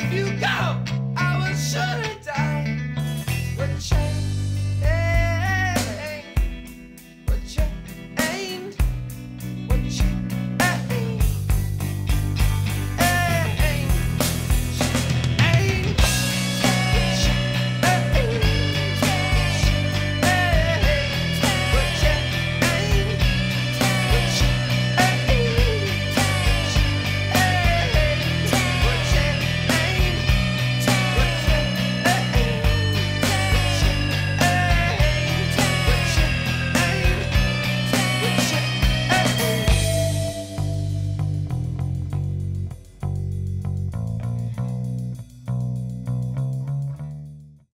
if you go.